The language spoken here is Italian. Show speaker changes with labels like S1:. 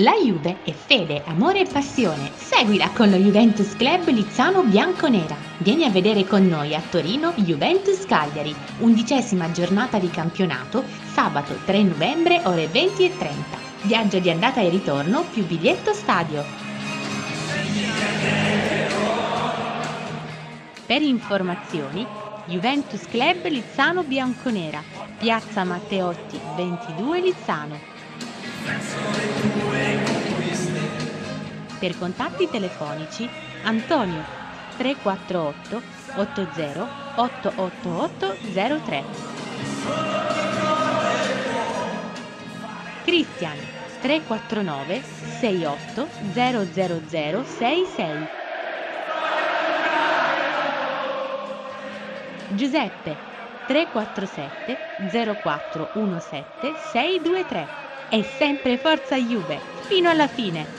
S1: La Juve è fede, amore e passione. Seguila con lo Juventus Club Lizzano Bianconera. Vieni a vedere con noi a Torino Juventus Cagliari, undicesima giornata di campionato, sabato 3 novembre ore 20 e 30. Viaggio di andata e ritorno più biglietto stadio. Per informazioni Juventus Club Lizzano Bianconera, Piazza Matteotti 22 Lizzano. Per contatti telefonici Antonio 348 80 888 03 Cristian 349 68 00066 Giuseppe 347 0417 623 è sempre Forza Juve, fino alla fine!